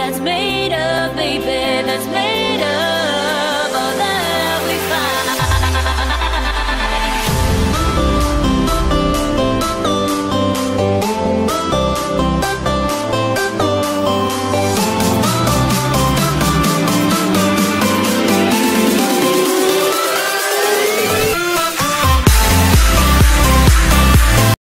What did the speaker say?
that's made of, baby, that's made